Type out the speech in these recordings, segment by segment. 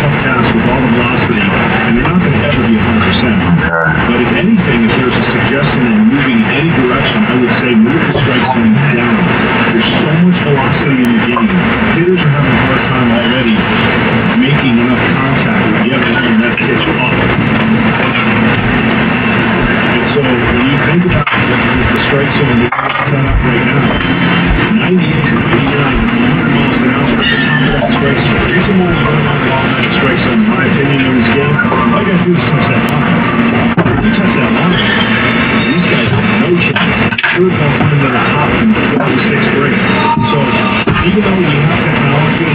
tough task with all the velocity, and they're not going to ever be 100%. But if anything, if there's a suggestion in moving in any direction, I would say move the strike zone down. There's so much velocity in the game. Hitters are having a hard time already making enough contact with the other end that pitch up. And so when you think about the strike zone, The the sixth grade. So even though you have technology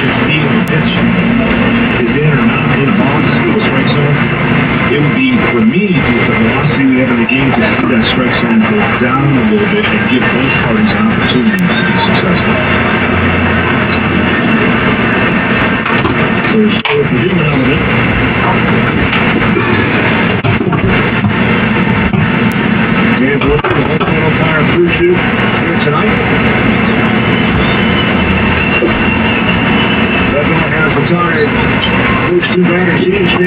can see is or not in a strike zone, it would be, for me, the velocity the game, to see that strike zone go down a little bit and give both parties an opportunity to be successful. So, if have it, two batters